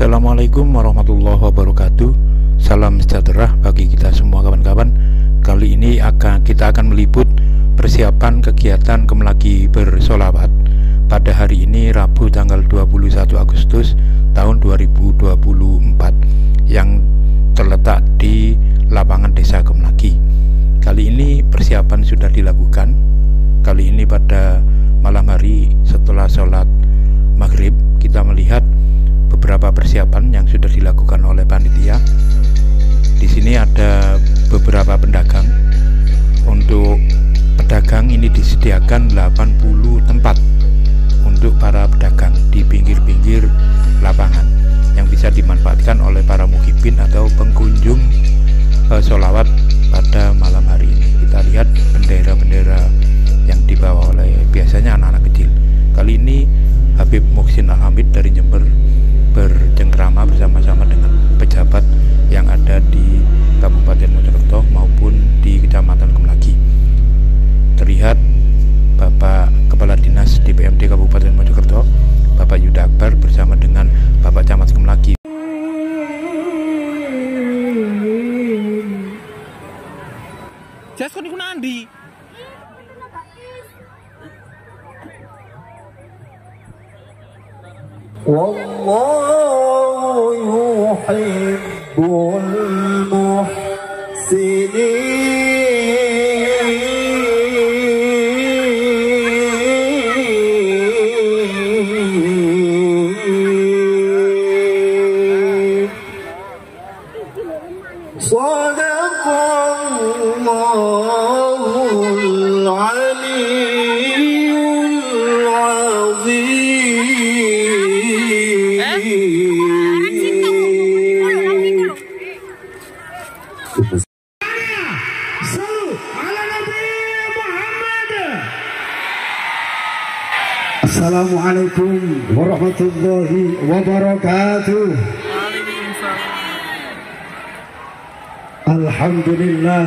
Assalamualaikum warahmatullahi wabarakatuh. Salam sejahtera bagi kita semua kawan-kawan. Kali ini akan kita akan meliput persiapan kegiatan Kemelagi bersolawat Pada hari ini Rabu tanggal 21 Agustus tahun 2024 Yang terletak di lapangan desa Kemelagi Kali ini persiapan sudah dilakukan. Kali ini pada malam hari setelah sholat maghrib kita melihat beberapa persiapan yang sudah dilakukan oleh panitia. Di sini ada beberapa pedagang. Untuk pedagang ini disediakan 80 tempat untuk para pedagang di pinggir-pinggir lapangan yang bisa dimanfaatkan oleh para mukibin atau pengunjung uh, sholawat pada malam hari ini. Kita lihat bendera-bendera yang dibawa oleh biasanya anak-anak kecil. Kali ini Habib Muksin Alhamid dari Jember يسكن يكون عندي والله يحب المحسنين. صدق الله صلوا على محمد السلام عليكم ورحمة الله وبركاته. الحمد لله.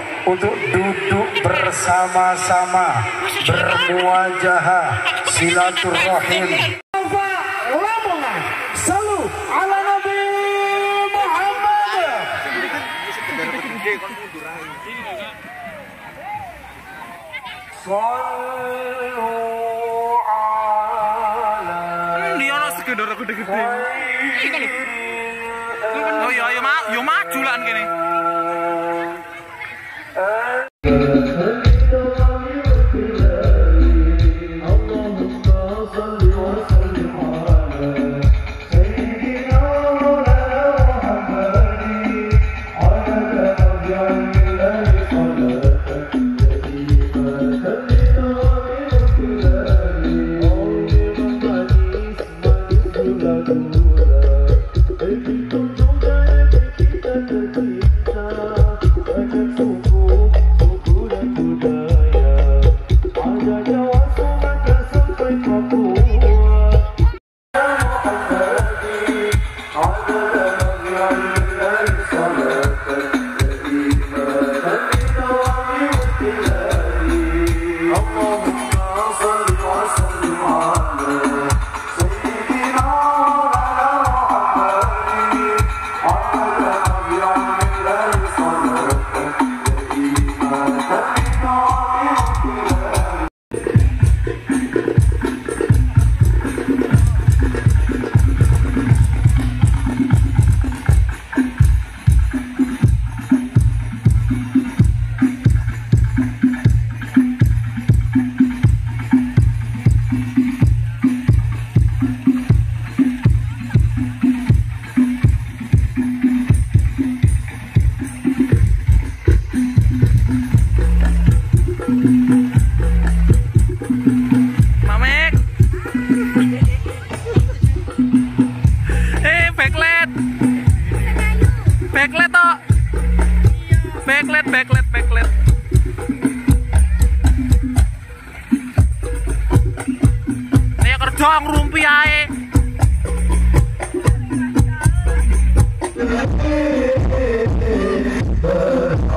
untuk duduk bersama-sama bermuajahah silaturahim. Lamongan. Salu ala Nabi Muhammad. Sallu ala Ndi ana sekedar gede-gede. Oh iya, ayo ma, yo maju lah kene. Backlit backlit. Nek kerja ngrumpi ae. يا